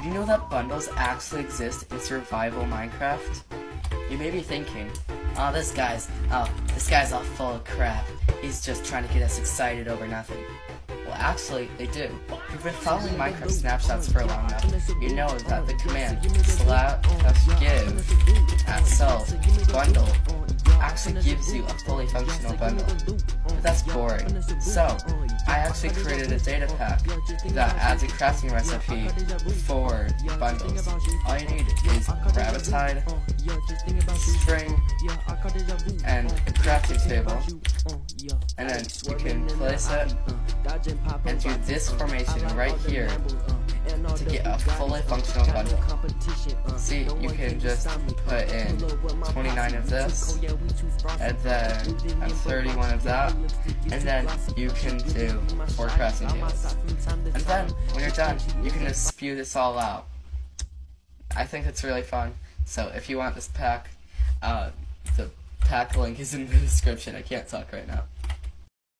Did you know that bundles actually exist in survival Minecraft? You may be thinking, oh, this guy's, oh, this guy's all full of crap. He's just trying to get us excited over nothing. Well, actually, they do. If you've been following Minecraft snapshots for long enough, you know that the command slash give at self bundle actually gives you a fully functional bundle. That's boring. So, I actually created a data pack that adds a crafting recipe for bundles. All you need is rabbit hide, string, and a crafting table. And then you can place it and do this formation right here to get a fully functional bundle. See, you can just put in 29 of this, and then and 31 of that, and then you can do four crafting tables. And then, when you're done, you can just spew this all out. I think it's really fun. So if you want this pack, uh, the pack link is in the description. I can't talk right now.